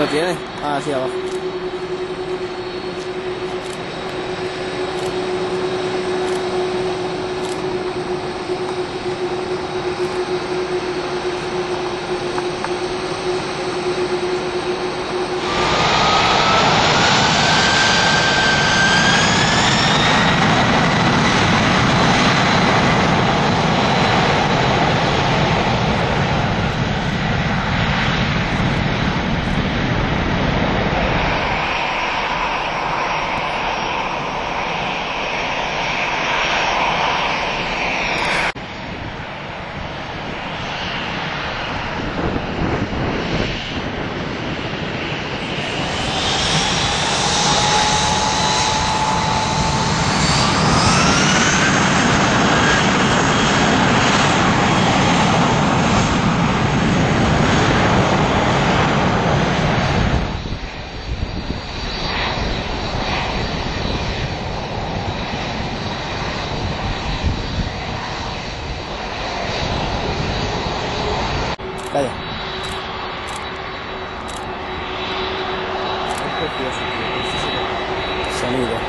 小杰？啊，谢谢了。Salida.